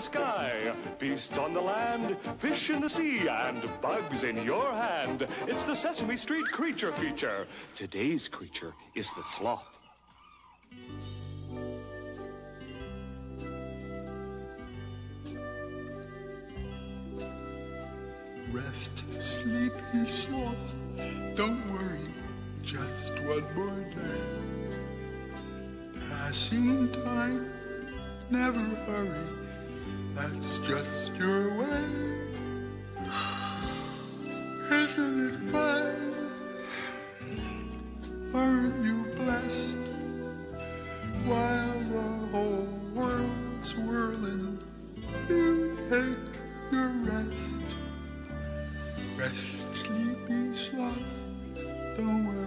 the sky, beasts on the land, fish in the sea, and bugs in your hand. It's the Sesame Street Creature Feature. Today's creature is the sloth. Rest, sleepy sloth. Don't worry, just one more day. Passing time, never hurry. That's just your way. Isn't it fine? Aren't you blessed? While the whole world's whirling, you take your rest. Rest, sleepy sloth. Don't worry.